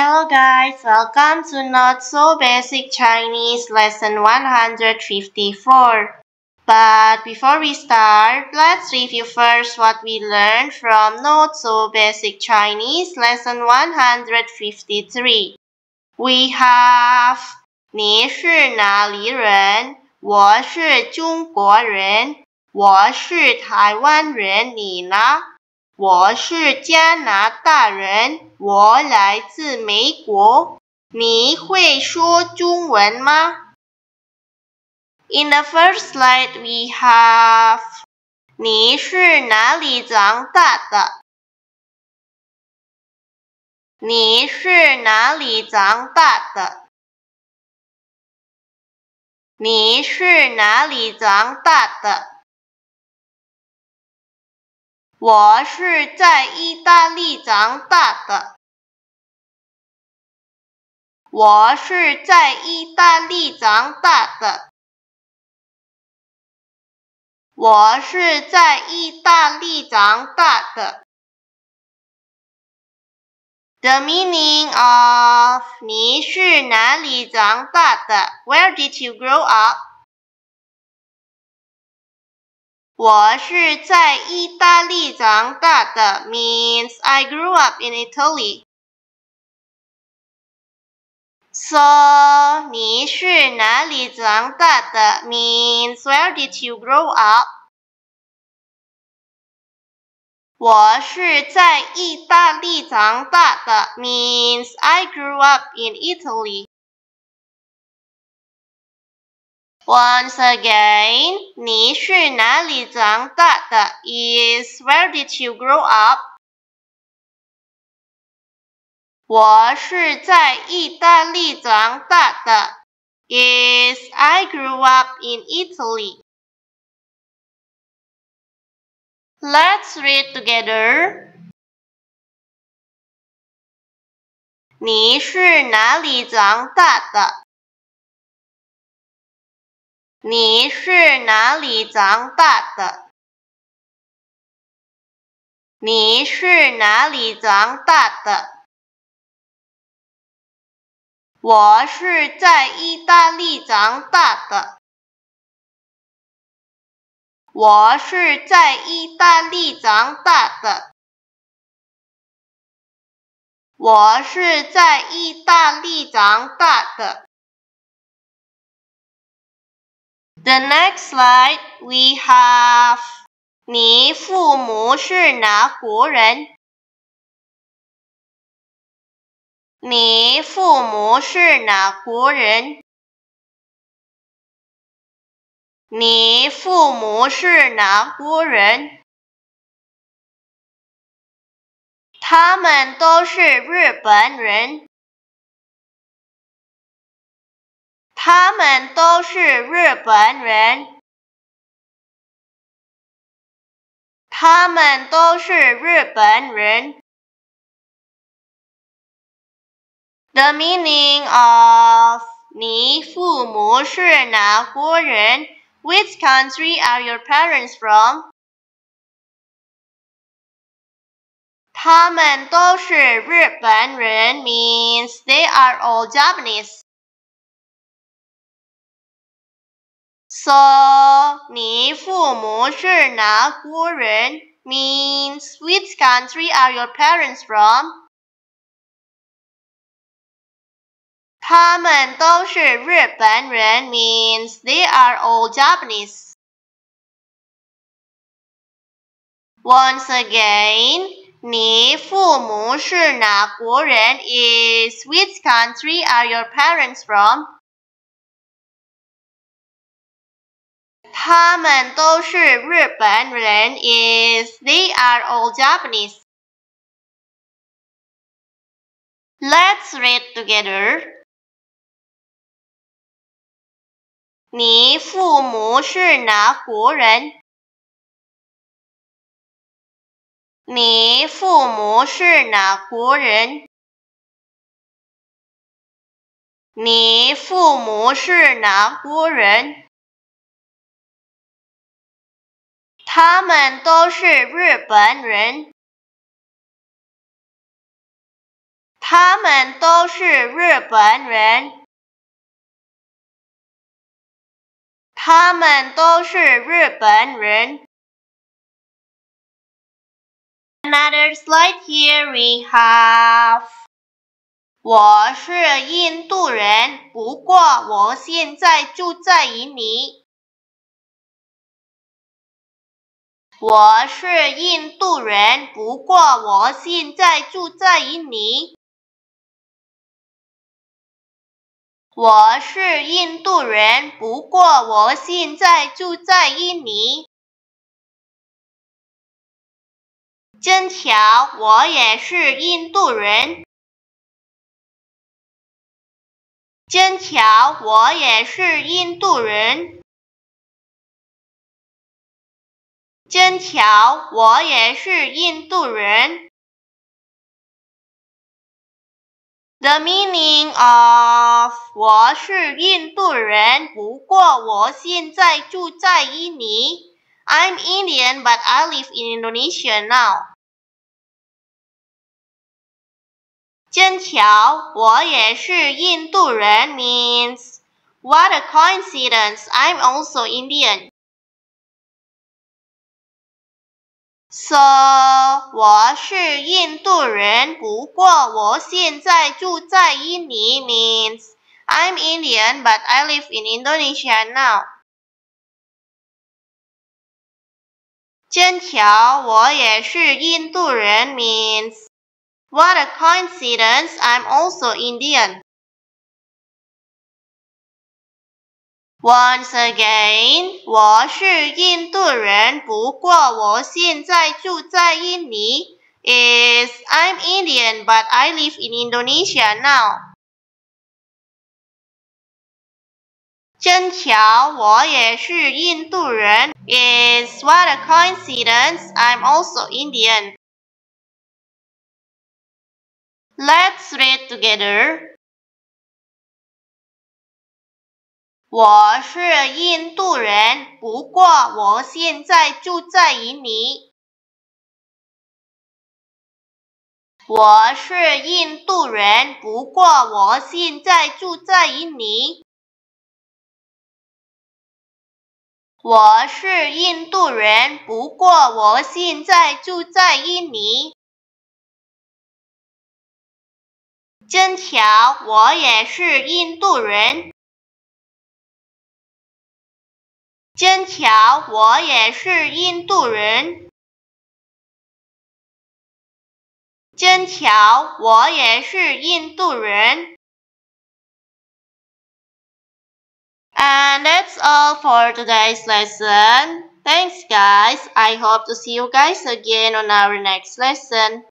Hello guys, welcome to Not So Basic Chinese lesson 154. But before we start, let's review first what we learned from Not So Basic Chinese lesson 153. We have 你是哪里人？我是中国人。我是台湾人，你呢？ 我是加拿大人，我来自美国。你会说中文吗？In the first slide, we have 你是哪里长大的？你是哪里长大的？你是哪里长大的？我是在意大利长大的。我是在意大利长大的。我是在意大利长大的。The meaning of 你是哪里长大的？Where did you grow up？ 我是在意大利长大的，means I grew up in Italy. So 你是哪里长大的，means where did you grow up? 我是在意大利长大的，means I grew up in Italy. Once again，你是哪里长大的？Is where did you grow up？我是在意大利长大的。Is I grew up in Italy。Let's read together。你是哪里长大的？ 你是哪里长大的？你是哪里长大的？我是在意大利长大的。我是在意大利长大的。我是在意大利长大的。The next slide we have 你父母是哪国人？你父母是哪国人？你父母是哪国人？他们都是日本人。他们都是日本人。他们都是日本人。The meaning of 你父母是哪国人？Which country are your parents from？他们都是日本人 means they are all Japanese. So 你父母是哪国人？Means which country are your parents from？他们都是日本人，means they are all Japanese. Once again，你父母是哪国人？Is which country are your parents from？ 他们都是日本人，is they are all Japanese. Let's read together. 你父母是哪国人？你父母是哪国人？你父母是哪国人？他们都是日本人。他们都是日本人。他们都是日本人。Another slide here we have. 我是印度人，不过我现在住在印尼。我是印度人，不过我现在住在印尼。我是印度人，不过我现在住在印尼。真巧，我也是印度人。真巧，我也是印度人。真巧，我也是印度人。The meaning of 我是印度人，不过我现在住在印尼。I'm Indian, but I live in Indonesia now. 真巧，我也是印度人 means What a coincidence! I'm also Indian. So 我是印度人，不过我现在住在印尼。Means I'm Indian, but I live in Indonesia now. 真巧，我也是印度人。Means What a coincidence! I'm also Indian. Once again，我是印度人，不过我现在住在印尼。Is I'm Indian, but I live in Indonesia now. 真巧，我也是印度人。Is what a coincidence! I'm also Indian. Let's read together. 我是印度人，不过我现在住在印尼。我是印度人，不过我现在住在印尼。我是印度人，不过我现在住在印尼。真巧，我也是印度人。真巧，我也是印度人。真巧，我也是印度人。And that's all for today's lesson. Thanks guys. I hope to see you guys again on our next lesson.